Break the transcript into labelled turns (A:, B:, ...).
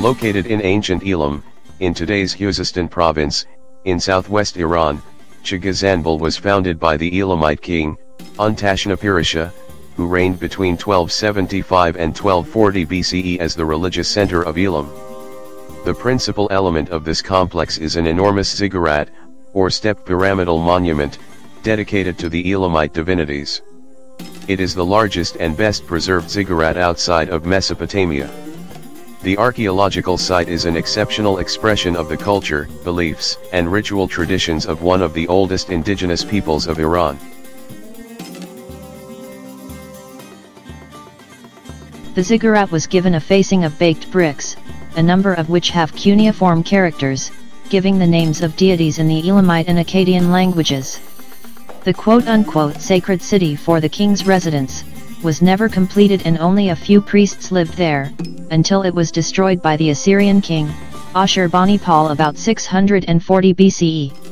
A: Located in ancient Elam, in today's Khuzestan province, in southwest Iran, Tchogha Zanbil was founded by the Elamite king, Untash-Napirisha, who reigned between 1275 and 1240 BCE as the religious center of Elam. The principal element of this complex is an enormous ziggurat, or step pyramidal monument, dedicated to the Elamite divinities. It is the largest and best preserved ziggurat outside of Mesopotamia. The archaeological site is an exceptional expression of the culture, beliefs, and ritual traditions of one of the oldest indigenous peoples of Iran.
B: The ziggurat was given a facing of baked bricks, a number of which have cuneiform characters, giving the names of deities in the Elamite and Akkadian languages. The quote-unquote sacred city for the king's residence, was never completed and only a few priests lived there, until it was destroyed by the Assyrian king, Ashur-bani-pal about 640 BCE.